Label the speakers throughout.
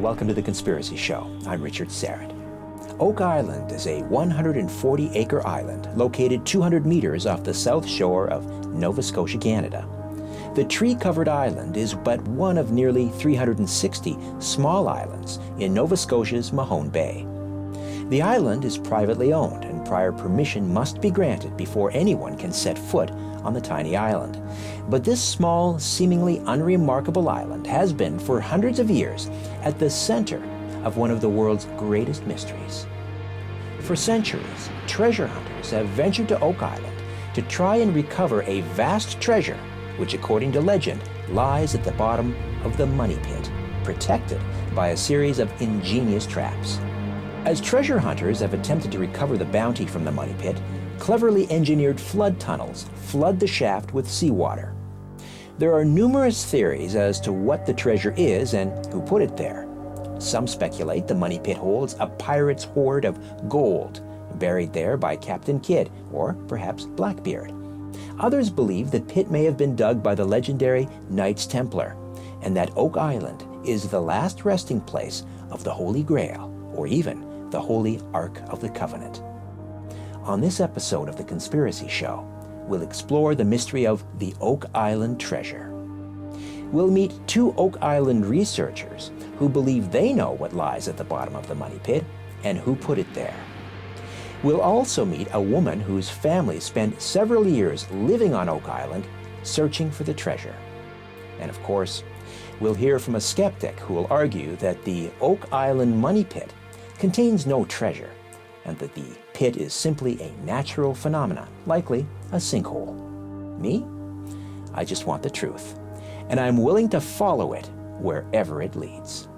Speaker 1: and welcome to The Conspiracy Show. I'm Richard Syrett. Oak Island is a 140 acre island located 200 meters off the south shore of Nova Scotia, Canada. The tree covered island is but one of nearly 360 small islands in Nova Scotia's Mahone Bay. The island is privately owned, and prior permission must be granted before anyone can set foot on the tiny island. But this small, seemingly unremarkable island has been, for hundreds of years, at the center of one of the world's greatest mysteries. For centuries, treasure hunters have ventured to Oak Island to try and recover a vast treasure which, according to legend, lies at the bottom of the Money Pit, protected by a series of ingenious traps. As treasure hunters have attempted to recover the bounty from the Money Pit, cleverly engineered flood tunnels flood the shaft with seawater. There are numerous theories as to what the treasure is and who put it there. Some speculate the money pit holds a pirate's hoard of gold, buried there by Captain Kidd or perhaps Blackbeard. Others believe the pit may have been dug by the legendary Knights Templar, and that Oak Island is the last resting place of the Holy Grail, or even the Holy Ark of the Covenant. On this episode of The Conspiracy Show, we'll explore the mystery of the Oak Island treasure. We'll meet two Oak Island researchers who believe they know what lies at the bottom of the money pit and who put it there. We'll also meet a woman whose family spent several years living on Oak Island searching for the treasure. And of course, we'll hear from a skeptic who will argue that the Oak Island money pit contains no treasure and that the pit is simply a natural phenomenon, likely a sinkhole. Me? I just want the truth, and I'm willing to follow it wherever it leads.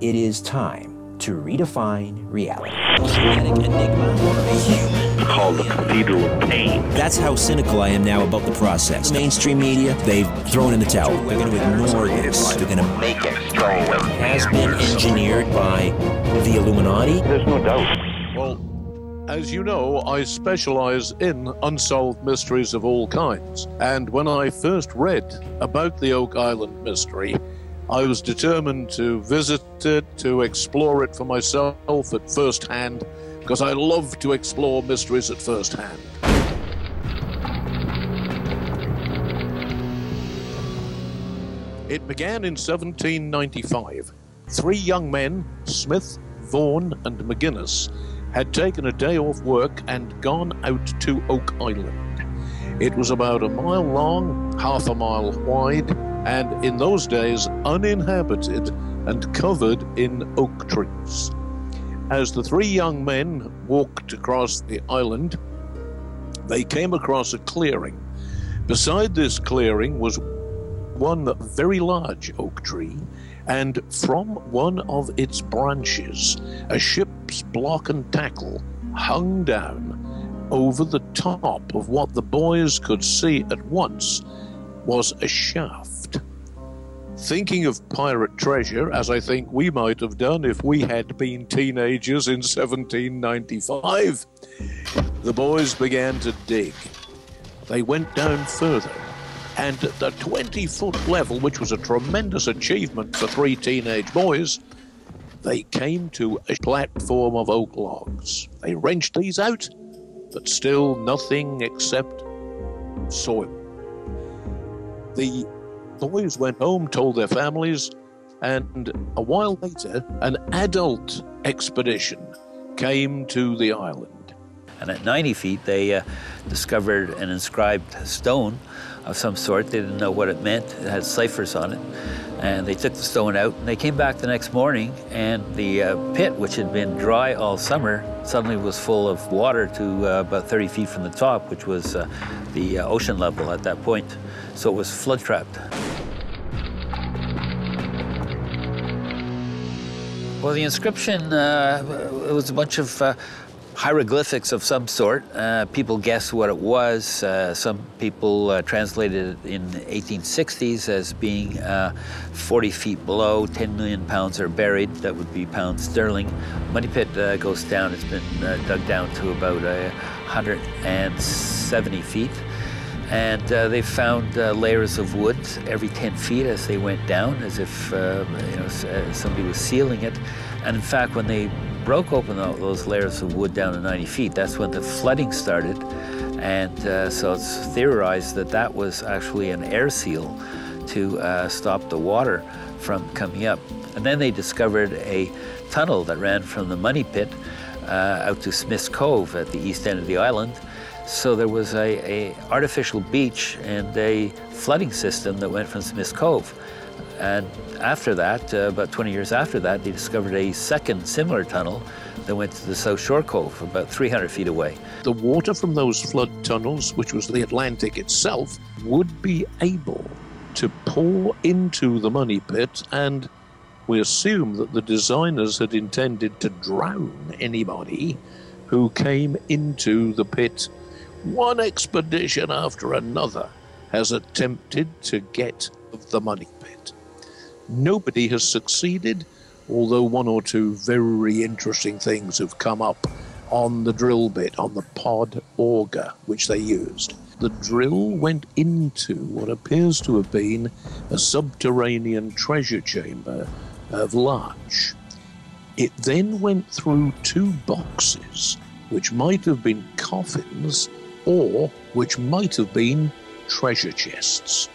Speaker 1: It is time to redefine reality.
Speaker 2: called the Cathedral of Pain.
Speaker 1: That's how cynical I am now about the process. Mainstream media, they've thrown in the towel. They're going to ignore this. They're going to
Speaker 2: Make it strong.
Speaker 1: has been engineered by the Illuminati.
Speaker 2: There's no doubt.
Speaker 3: Well, as you know, I specialize in unsolved mysteries of all kinds. And when I first read about the Oak Island mystery, I was determined to visit it, to explore it for myself at first hand, because I love to explore mysteries at first hand. It began in 1795. Three young men, Smith, Vaughan, and McGinnis, had taken a day off work and gone out to Oak Island. It was about a mile long, half a mile wide, and in those days uninhabited and covered in oak trees. As the three young men walked across the island, they came across a clearing. Beside this clearing was one very large oak tree, and from one of its branches, a ship's block and tackle hung down over the top of what the boys could see at once was a shaft. Thinking of pirate treasure, as I think we might have done if we had been teenagers in 1795, the boys began to dig. They went down further, and at the 20 foot level, which was a tremendous achievement for three teenage boys, they came to a platform of oak logs. They wrenched these out, but still nothing except soil. The boys went home, told their families, and a while later, an adult expedition came to the island.
Speaker 4: And at 90 feet, they uh, discovered an inscribed stone of some sort. They didn't know what it meant. It had ciphers on it. And they took the stone out. And they came back the next morning, and the uh, pit, which had been dry all summer, suddenly was full of water to uh, about 30 feet from the top, which was uh, the uh, ocean level at that point. So it was flood trapped. Well, the inscription, uh, it was a bunch of uh, hieroglyphics of some sort. Uh, people guess what it was. Uh, some people uh, translated it in the 1860s as being uh, 40 feet below, 10 million pounds are buried. That would be pounds sterling. Money Pit uh, goes down. It's been uh, dug down to about uh, 170 feet. And they found layers of wood every 10 feet as they went down, as if you know, somebody was sealing it. And in fact, when they broke open those layers of wood down to 90 feet, that's when the flooding started. And uh, so it's theorized that that was actually an air seal to uh, stop the water from coming up. And then they discovered a tunnel that ran from the money pit uh, out to Smith's Cove at the east end of the island. So there was a, a artificial beach and a flooding system that went from Smith's Cove. And after that, uh, about 20 years after that, they discovered a second similar tunnel that went to the South Shore Cove, about 300 feet away.
Speaker 3: The water from those flood tunnels, which was the Atlantic itself, would be able to pour into the money pit and we assume that the designers had intended to drown anybody who came into the pit. One expedition after another has attempted to get the money pit. Nobody has succeeded, although one or two very interesting things have come up on the drill bit, on the pod auger, which they used. The drill went into what appears to have been a subterranean treasure chamber of larch. It then went through two boxes, which might have been coffins or which might have been treasure chests.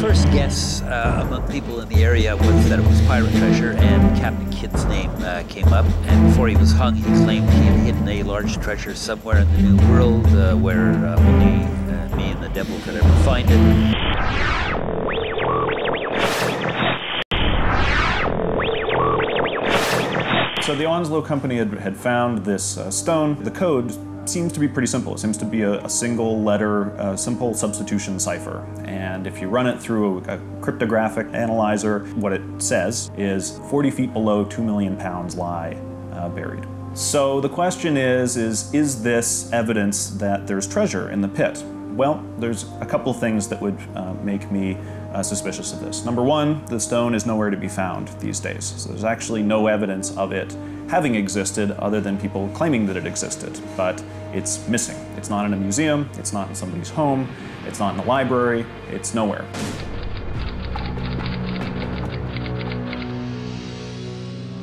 Speaker 4: First guess uh, among people in the area was that it was pirate treasure, and Captain Kidd's name uh, came up. And before he was hung, he claimed he had hidden a large treasure somewhere in the New World uh, where uh, only uh, me and the devil could ever find it.
Speaker 5: So the Onslow Company had, had found this uh, stone. The code seems to be pretty simple. It seems to be a, a single letter, uh, simple substitution cipher. And if you run it through a, a, cryptographic analyzer, what it says is 40 feet below 2 million pounds lie uh, buried. So the question is, is, is this evidence that there's treasure in the pit? Well, there's a couple things that would uh, make me uh, suspicious of this. Number one, the stone is nowhere to be found these days. So there's actually no evidence of it having existed other than people claiming that it existed, but it's missing. It's not in a museum, it's not in somebody's home, it's not in a library, it's nowhere.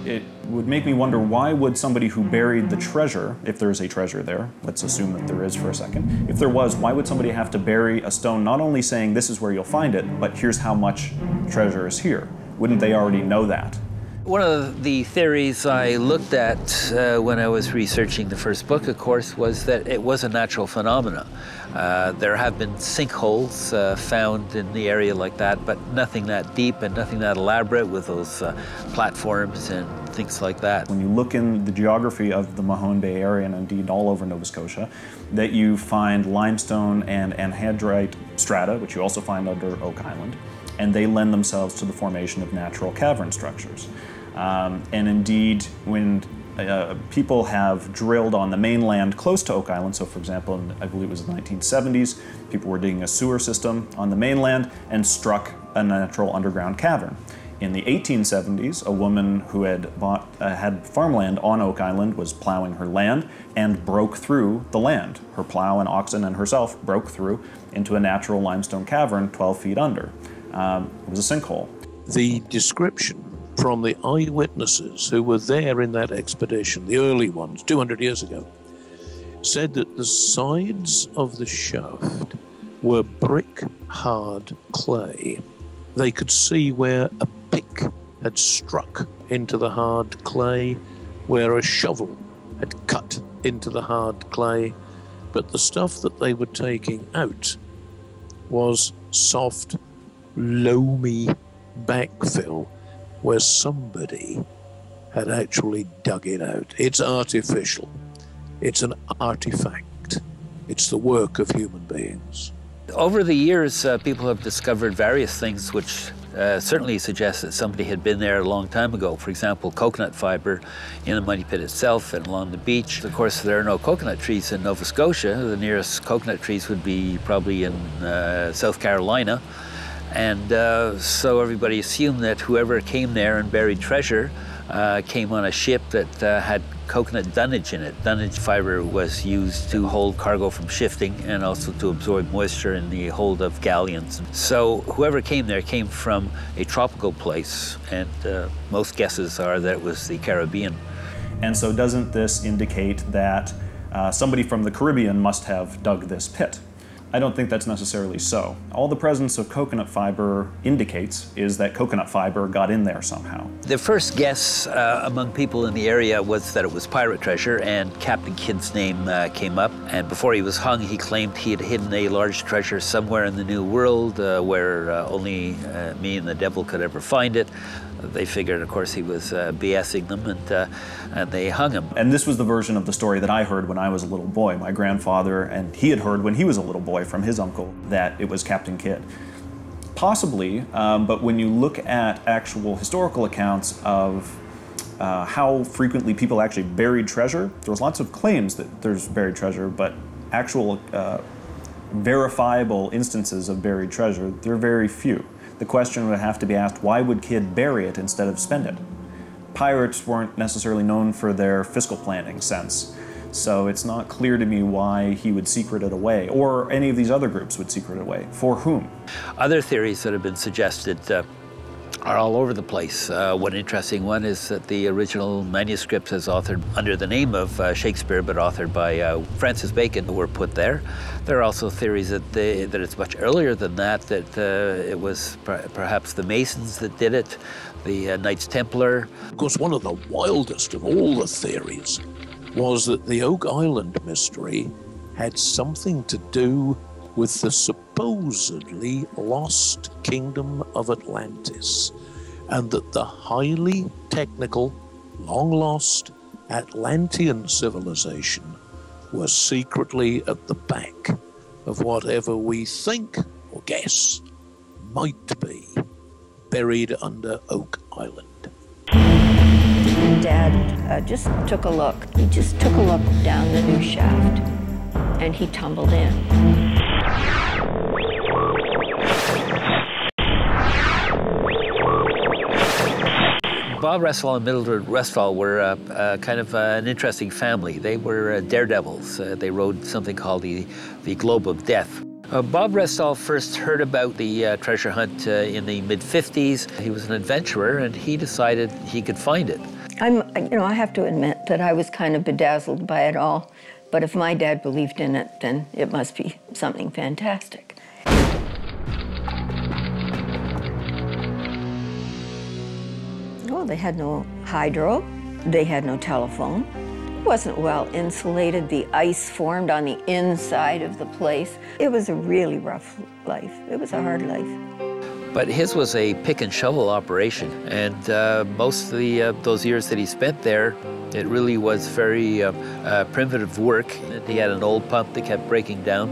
Speaker 5: It would make me wonder why would somebody who buried the treasure, if there's a treasure there, let's assume that there is for a second, if there was, why would somebody have to bury a stone not only saying this is where you'll find it, but here's how much treasure is here? Wouldn't they already know that?
Speaker 4: One of the theories I looked at uh, when I was researching the first book, of course, was that it was a natural phenomenon. Uh, there have been sinkholes uh, found in the area like that, but nothing that deep and nothing that elaborate with those uh, platforms and things like that.
Speaker 5: When you look in the geography of the Mahone Bay area and indeed all over Nova Scotia, that you find limestone and anhydrite strata, which you also find under Oak Island, and they lend themselves to the formation of natural cavern structures. Um, and indeed, when uh, people have drilled on the mainland close to Oak Island, so for example, in, I believe it was the 1970s, people were digging a sewer system on the mainland and struck a natural underground cavern. In the 1870s, a woman who had bought uh, had farmland on Oak Island was plowing her land and broke through the land. Her plow and oxen and herself broke through into a natural limestone cavern 12 feet under. Um, it was a sinkhole.
Speaker 3: The description from the eyewitnesses who were there in that expedition, the early ones, 200 years ago, said that the sides of the shaft were brick hard clay. They could see where a pick had struck into the hard clay, where a shovel had cut into the hard clay, but the stuff that they were taking out was soft, loamy backfill where somebody had actually dug it out. It's artificial, it's an artifact, it's the work of human beings.
Speaker 4: Over the years, uh, people have discovered various things which uh, certainly suggest that somebody had been there a long time ago. For example, coconut fiber in the money pit itself and along the beach. Of course, there are no coconut trees in Nova Scotia. The nearest coconut trees would be probably in uh, South Carolina. And uh, so everybody assumed that whoever came there and buried treasure uh, came on a ship that uh, had coconut dunnage in it. Dunnage fiber was used to hold cargo from shifting and also to absorb moisture in the hold of galleons. So whoever came there came from a tropical place, and uh, most guesses are that it was the Caribbean.
Speaker 5: And so, doesn't this indicate that uh, somebody from the Caribbean must have dug this pit? I don't think that's necessarily so. All the presence of coconut fiber indicates is that coconut fiber got in there somehow.
Speaker 4: The first guess uh, among people in the area was that it was pirate treasure, and Captain Kidd's name uh, came up. And before he was hung, he claimed he had hidden a large treasure somewhere in the New World uh, where uh, only uh, me and the devil could ever find it. They figured, of course, he was uh, BSing them, and, and they hung him.
Speaker 5: And this was the version of the story that I heard when I was a little boy. My grandfather and he had heard when he was a little boy from his uncle that it was Captain Kidd. Possibly, um, but when you look at actual historical accounts of uh, how frequently people actually buried treasure, there's lots of claims that there's buried treasure, but actual uh, verifiable instances of buried treasure, there are very few. The question would have to be asked why would Kidd bury it instead of spend it? Pirates weren't necessarily known for their fiscal planning sense. So it's not clear to me why he would secret it away, or any of these other groups would secret it away. For whom?
Speaker 4: Other theories that have been suggested uh, are all over the place. Uh, one interesting one is that the original manuscripts, as authored under the name of uh, Shakespeare but authored by uh, Francis Bacon, were put there. There are also theories that, they, that it's much earlier than that, that uh, it was per perhaps the Masons that did it, the uh, Knights Templar.
Speaker 3: Of course, one of the wildest of all the theories was that the Oak Island mystery had something to do with the supposedly lost kingdom of Atlantis, and that the highly technical, long lost Atlantean civilization was secretly at the back of whatever we think or guess might be buried under Oak Island.
Speaker 6: Dad uh, just took a look. He just took a look down the new shaft and he tumbled in.
Speaker 4: Bob Restall and Mildred Restall were uh, uh, kind of uh, an interesting family. They were uh, daredevils. Uh, they rode something called the, the Globe of Death. Uh, Bob Restall first heard about the treasure hunt in the mid 50s. He was an adventurer and he decided he could find it.
Speaker 6: I'm, you know, I have to admit that I was kind of bedazzled by it all. But if my dad believed in it, then it must be something fantastic. Well, they had no hydro, they had no telephone. It wasn't well insulated. The ice formed on the inside of the place. It was a really rough life. It was a hard life.
Speaker 4: But his was a pick and shovel operation, and uh, most of the, uh, those years that he spent there, it really was very uh, uh primitive work. He had an old pump that kept breaking down,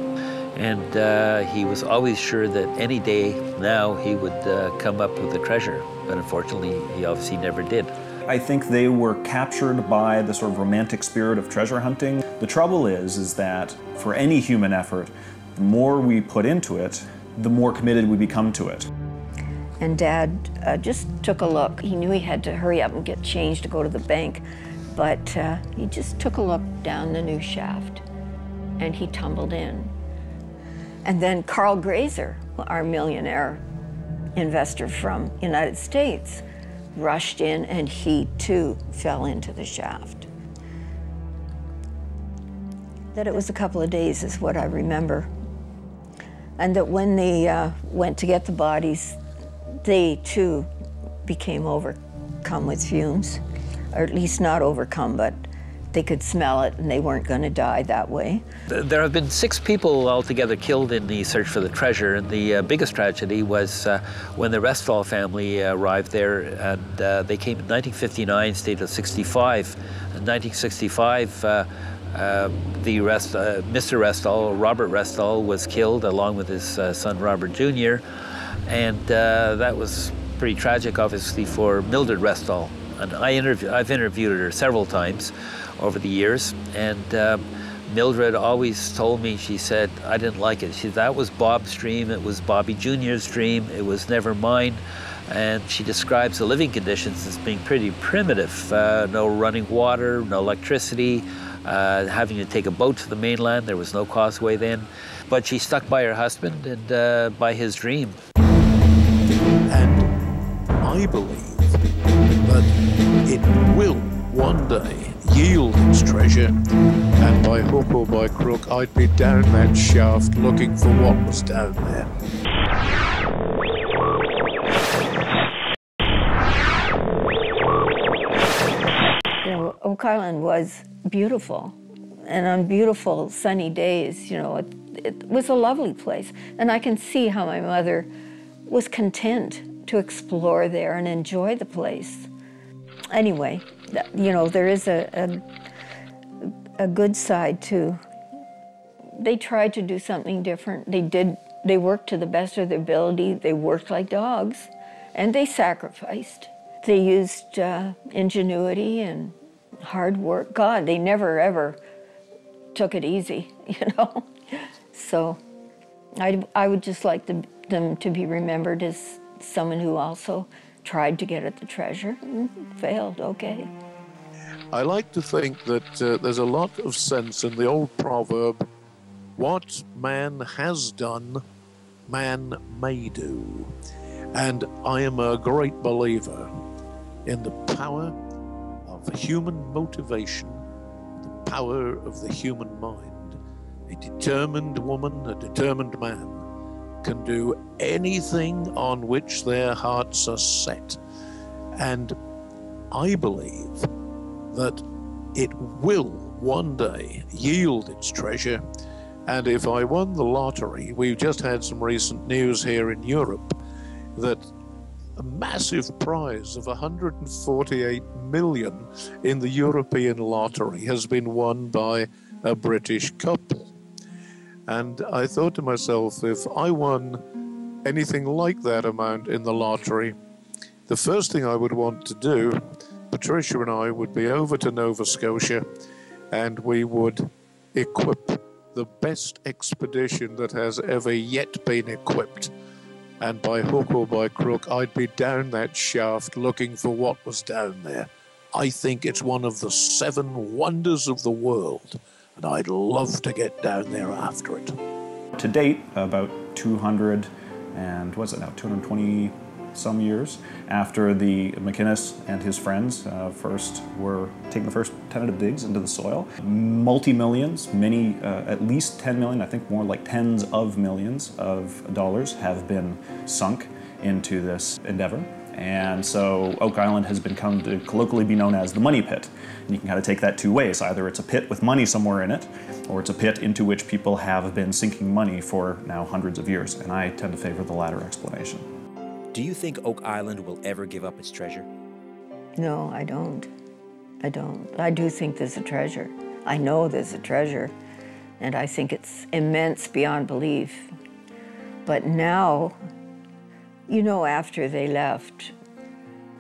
Speaker 4: and uh, he was always sure that any day now he would uh, come up with a treasure. But unfortunately, he obviously never did.
Speaker 5: I think they were captured by the sort of romantic spirit of treasure hunting. The trouble is, is that for any human effort, the more we put into it, the more committed we become to it.
Speaker 6: And Dad uh, just took a look. He knew he had to hurry up and get changed to go to the bank, but uh, he just took a look down the new shaft and he tumbled in. And then Karl Graeser, our millionaire investor from United States, rushed in and he too fell into the shaft. That it was a couple of days is what I remember. And that when they uh, went to get the bodies, they too became overcome with fumes, or at least not overcome, but they could smell it and they weren't going to die that way.
Speaker 4: There have been six people altogether killed in the search for the treasure, and the uh, biggest tragedy was uh, when the Restall family uh, arrived there, and uh, they came in 1959, stayed till 65. In 1965, uh, uh, the Rest, Mr. Restall, Robert Restall, was killed along with his son Robert Jr. And uh, that was pretty tragic, obviously, for Mildred Restall. And I interview, I've interviewed her several times over the years. And uh, Mildred always told me, she said, I didn't like it. She that was Bob's dream, it was Bobby Jr.'s dream, it was never mine. And she describes the living conditions as being pretty primitive. Uh, no running water, no electricity, uh, having to take a boat to the mainland. There was no causeway then. But she stuck by her husband and uh, by his dream.
Speaker 3: I believe that it will one day yield its treasure, and by hook or by crook, I'd be down that shaft looking for what was down there.
Speaker 6: You Oak Island was beautiful. And on beautiful sunny days, you know, it, it was a lovely place. And I can see how my mother was content to explore there and enjoy the place. Anyway, you know, there is a, a, a good side too. They tried to do something different. They did, they worked to the best of their ability. They worked like dogs and they sacrificed. They used uh, ingenuity and hard work. God, they never ever took it easy, you know? So I, I would just like them, them to be remembered as someone who also tried to get at the treasure and failed, okay.
Speaker 3: I like to think that uh, there's a lot of sense in the old proverb what man has done, man may do. And I am a great believer in the power of human motivation, the power of the human mind. A determined woman, a determined man can do anything on which their hearts are set. And I believe that it will one day yield its treasure. And if I won the lottery, we've just had some recent news here in Europe that a massive prize of 148 million in the European lottery has been won by a British couple. And I thought to myself, if I won anything like that amount in the lottery, the first thing I would want to do, Patricia and I would be over to Nova Scotia and we would equip the best expedition that has ever yet been equipped. And by hook or by crook, I'd be down that shaft looking for what was down there. I think it's one of the seven wonders of the world, and I'd love to get down there after it.
Speaker 5: To date, about 200 and what's it now, 220 some years after the McInnes and his friends uh, first were taking the first tentative digs into the soil. Multi millions, many, uh, at least 10 million, I think more like tens of millions of dollars have been sunk into this endeavor. And so Oak Island has been come to colloquially be known as the money pit. And you can kind of take that two ways. Either it's a pit with money somewhere in it, or it's a pit into which people have been sinking money for now hundreds of years. And I tend to favor the latter explanation.
Speaker 1: Do you think Oak Island will ever give up its treasure?
Speaker 6: No, I don't. I don't. I do think there's a treasure. I know there's a treasure, and I think it's immense beyond belief. But now, you know, after they left,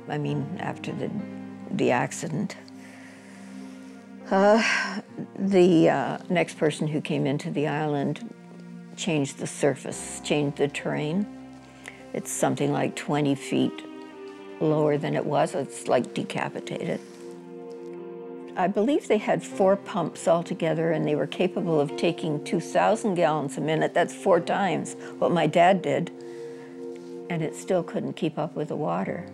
Speaker 6: I mean, after the, the accident, uh, the uh, next person who came into the island changed the surface, changed the terrain. It's something like 20 feet lower than it was. It's like decapitated. I believe they had four pumps altogether and they were capable of taking 2,000 gallons a minute. That's four times what my dad did. And it still couldn't keep up with the water.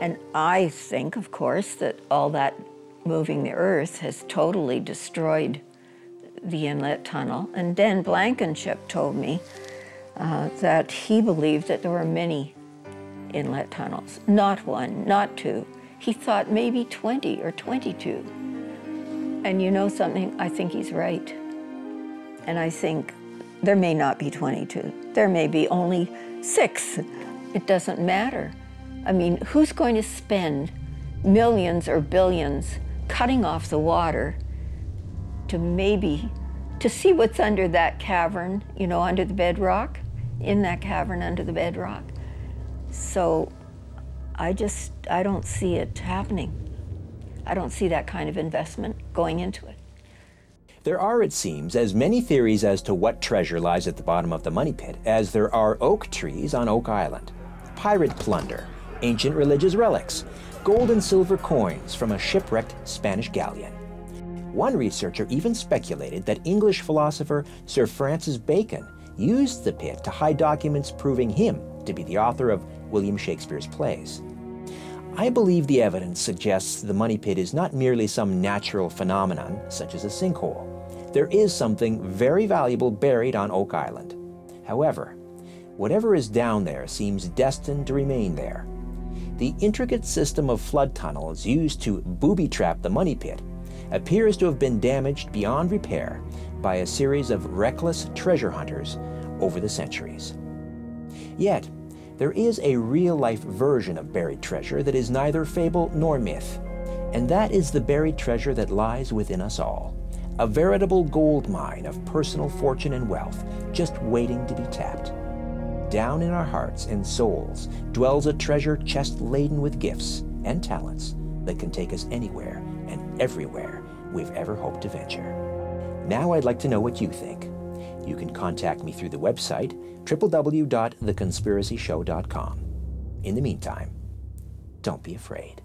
Speaker 6: And I think, of course, that all that moving the earth has totally destroyed the inlet tunnel. And Dan Blankenship told me uh, that he believed that there were many inlet tunnels, not one, not two. He thought maybe 20 or 22. And you know something? I think he's right. And I think there may not be 22. There may be only six. It doesn't matter. I mean, who's going to spend millions or billions cutting off the water to maybe to see what's under that cavern, you know, under the bedrock, in that cavern under the bedrock. So I just, I don't see it happening. I don't see that kind of investment going into it.
Speaker 1: There are, it seems, as many theories as to what treasure lies at the bottom of the money pit as there are oak trees on Oak Island. Pirate plunder, ancient religious relics, gold and silver coins from a shipwrecked Spanish galleon. One researcher even speculated that English philosopher Sir Francis Bacon used the pit to hide documents proving him to be the author of William Shakespeare's plays. I believe the evidence suggests the money pit is not merely some natural phenomenon, such as a sinkhole. There is something very valuable buried on Oak Island. However, whatever is down there seems destined to remain there. The intricate system of flood tunnels used to booby trap the money pit appears to have been damaged beyond repair by a series of reckless treasure hunters over the centuries. Yet, there is a real life version of buried treasure that is neither fable nor myth, and that is the buried treasure that lies within us all a veritable gold mine of personal fortune and wealth just waiting to be tapped. Down in our hearts and souls dwells a treasure chest laden with gifts and talents that can take us anywhere and everywhere we've ever hoped to venture. Now I'd like to know what you think. You can contact me through the website www.theconspiracyshow.com. In the meantime, don't be afraid.